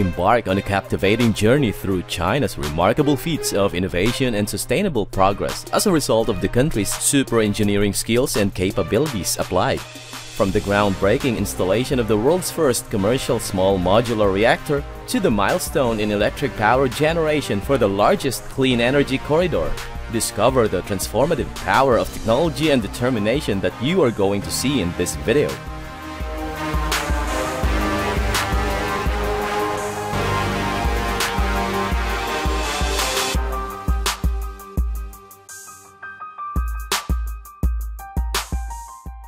Embark on a captivating journey through China's remarkable feats of innovation and sustainable progress as a result of the country's super engineering skills and capabilities applied. From the groundbreaking installation of the world's first commercial small modular reactor to the milestone in electric power generation for the largest clean energy corridor, discover the transformative power of technology and determination that you are going to see in this video.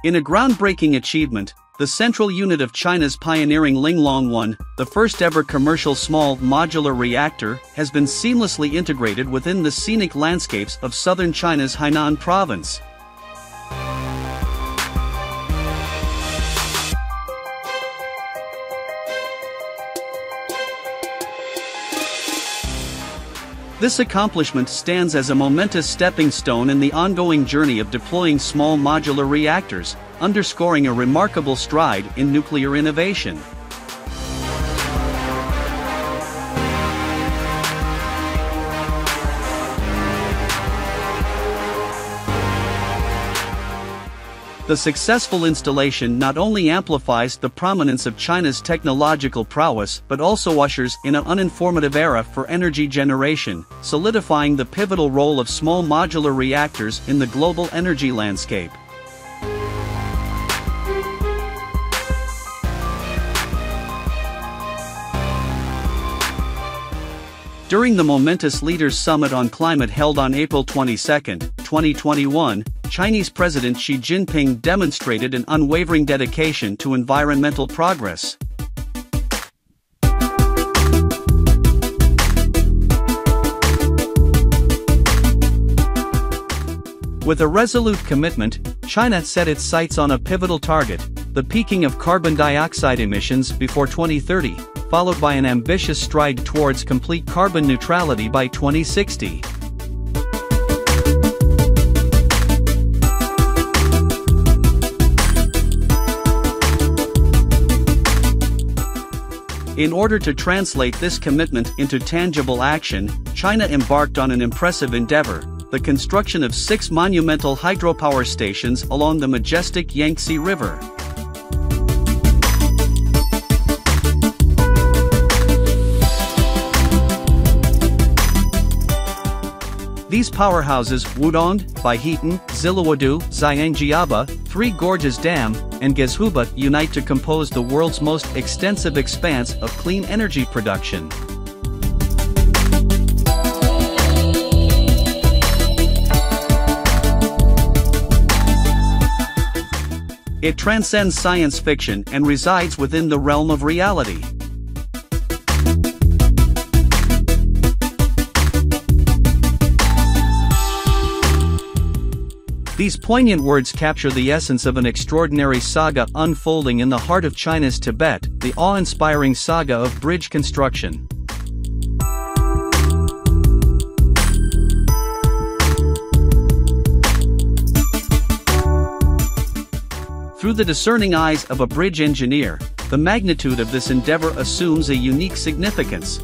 In a groundbreaking achievement, the central unit of China's pioneering Linglong 1, the first ever commercial small modular reactor, has been seamlessly integrated within the scenic landscapes of southern China's Hainan province. This accomplishment stands as a momentous stepping stone in the ongoing journey of deploying small modular reactors, underscoring a remarkable stride in nuclear innovation. The successful installation not only amplifies the prominence of China's technological prowess but also ushers in an uninformative era for energy generation, solidifying the pivotal role of small modular reactors in the global energy landscape. During the momentous Leaders Summit on Climate held on April 22, 2021, Chinese President Xi Jinping demonstrated an unwavering dedication to environmental progress. With a resolute commitment, China set its sights on a pivotal target, the peaking of carbon dioxide emissions before 2030, followed by an ambitious stride towards complete carbon neutrality by 2060. In order to translate this commitment into tangible action, China embarked on an impressive endeavor, the construction of six monumental hydropower stations along the majestic Yangtze River. These powerhouses Wudong, Baihetan, Xiluodu, Xiangjiaba, Three Gorges Dam, and Gezhouba unite to compose the world's most extensive expanse of clean energy production. It transcends science fiction and resides within the realm of reality. These poignant words capture the essence of an extraordinary saga unfolding in the heart of China's Tibet, the awe-inspiring saga of bridge construction. Through the discerning eyes of a bridge engineer, the magnitude of this endeavor assumes a unique significance.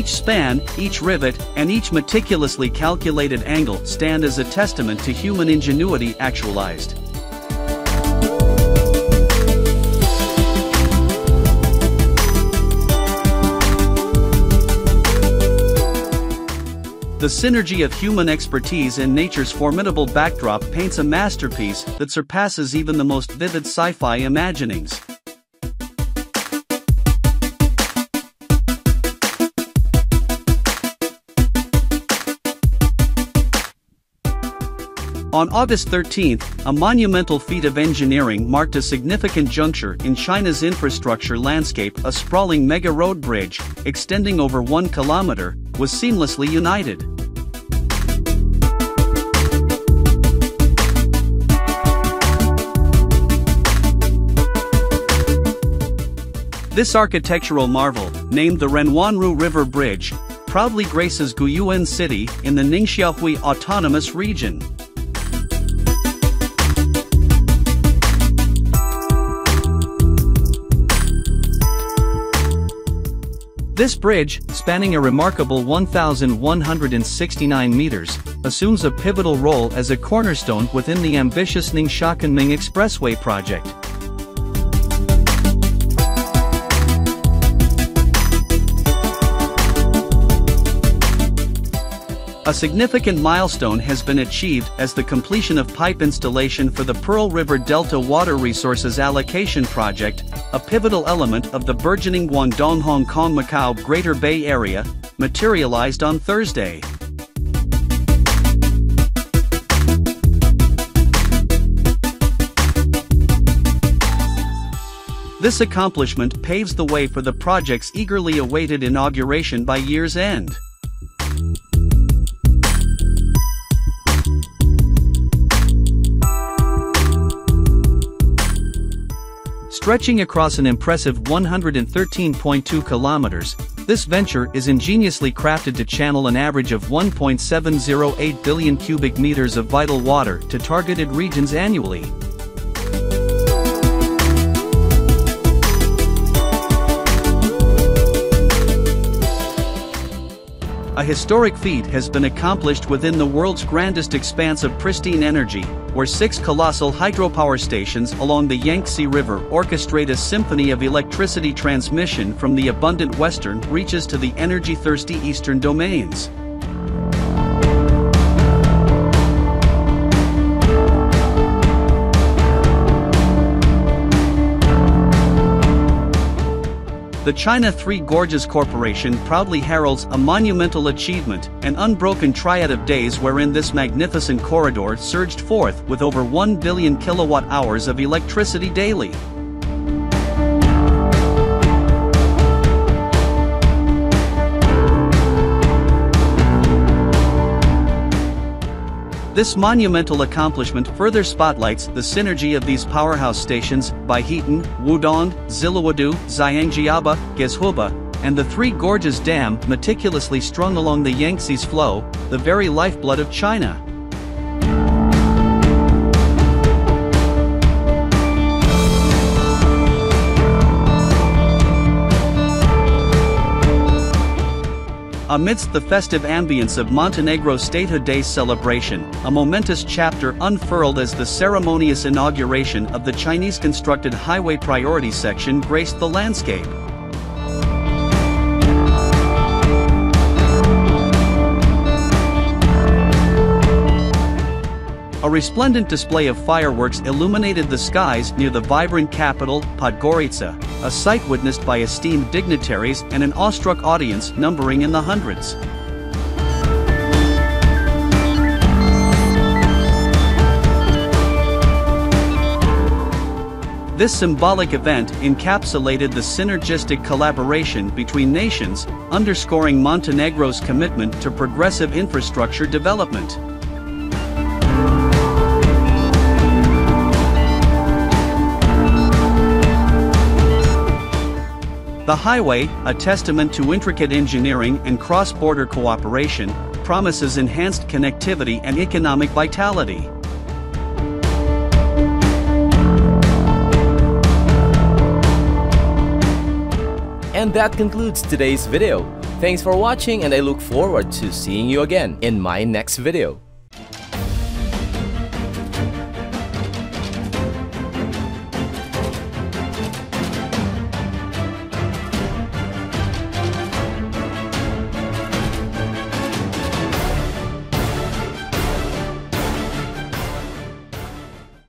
Each span, each rivet, and each meticulously calculated angle stand as a testament to human ingenuity actualized. The synergy of human expertise and nature's formidable backdrop paints a masterpiece that surpasses even the most vivid sci-fi imaginings. On August 13, a monumental feat of engineering marked a significant juncture in China's infrastructure landscape. A sprawling mega road bridge, extending over one kilometer, was seamlessly united. This architectural marvel, named the Renwanru River Bridge, proudly graces Guyuan City in the Ningxiahui Autonomous Region. This bridge, spanning a remarkable 1,169 meters, assumes a pivotal role as a cornerstone within the ambitious Ningxia Kunming Expressway project. A significant milestone has been achieved as the completion of pipe installation for the Pearl River Delta Water Resources Allocation Project, a pivotal element of the burgeoning Guangdong Hong Kong Macau Greater Bay Area, materialized on Thursday. This accomplishment paves the way for the project's eagerly awaited inauguration by year's end. Stretching across an impressive 113.2 kilometers, this venture is ingeniously crafted to channel an average of 1.708 billion cubic meters of vital water to targeted regions annually. A historic feat has been accomplished within the world's grandest expanse of pristine energy, where six colossal hydropower stations along the Yangtze River orchestrate a symphony of electricity transmission from the abundant western reaches to the energy-thirsty eastern domains. The China Three Gorges Corporation proudly heralds a monumental achievement, an unbroken triad of days wherein this magnificent corridor surged forth with over 1 billion kilowatt hours of electricity daily. This monumental accomplishment further spotlights the synergy of these powerhouse stations, Baihetan, Wudong, Xiluodu, Xiangjiaba, Gezhouba, and the Three Gorges Dam meticulously strung along the Yangtze's flow, the very lifeblood of China. Amidst the festive ambience of Montenegro's Statehood Day celebration, a momentous chapter unfurled as the ceremonious inauguration of the Chinese-constructed highway priority section graced the landscape. A resplendent display of fireworks illuminated the skies near the vibrant capital, Podgorica, a sight witnessed by esteemed dignitaries and an awestruck audience numbering in the hundreds. This symbolic event encapsulated the synergistic collaboration between nations, underscoring Montenegro's commitment to progressive infrastructure development. The highway, a testament to intricate engineering and cross-border cooperation, promises enhanced connectivity and economic vitality. And that concludes today's video. Thanks for watching and I look forward to seeing you again in my next video.